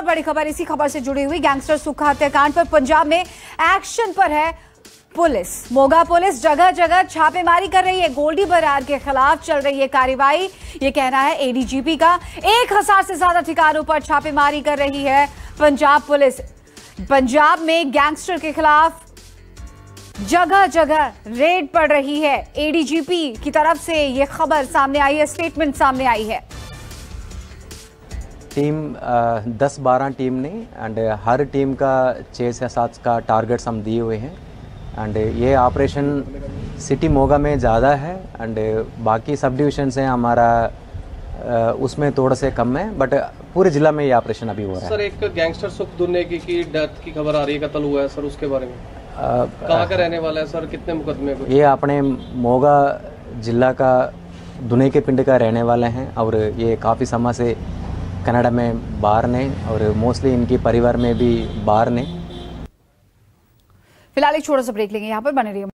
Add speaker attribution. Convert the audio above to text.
Speaker 1: और बड़ी खबर इसी खबर से जुड़ी हुई। गैंगस्टर सुखा हत्याकांड पर पंजाब में एक्शन पर है पुलिस। मोगा पुलिस जगह जगह छापेमारी कर रही है। गोल्डी बरार के खिलाफ चल रही है कार्रवाई। ये कहना है एडीजीपी का। एक हज़ार से ज़्यादा ठिकानों पर छापेमारी कर रही है पंजाब पुलिस। पंजाब में गैंगस्टर के खिलाफ जगह जगह रेड पड़ रही है। एडीजीपी की तरफ़ से यह खबर सामने आई है स्टेटमेंट सामने आई है।
Speaker 2: टीम दस बारह टीम ने एंड हर टीम का छः से सात का टारगेट्स हम दिए हुए हैं। एंड ये ऑपरेशन सिटी मोगा में ज़्यादा है एंड बाकी सब डिविजन से हमारा उसमें थोड़ा से कम है बट पूरे ज़िला में ये ऑपरेशन अभी हो रहा है।
Speaker 3: सर एक गैंगस्टर सुख दुन्ने की, की डेथ की खबर आ रही है कत्ल हुआ है सर उसके बारे में। कहाँ का रहने वाला है सर? कितने मुकदमे
Speaker 2: ये अपने मोगा जिला का दुने के पिंड का रहने वाले हैं और ये काफ़ी समय से कनाडा में बाहर ने और मोस्टली इनके परिवार में भी बाहर ने।
Speaker 1: फ़िलहाल एक छोटा सा ब्रेक लेंगे, यहाँ पर बने रहिए।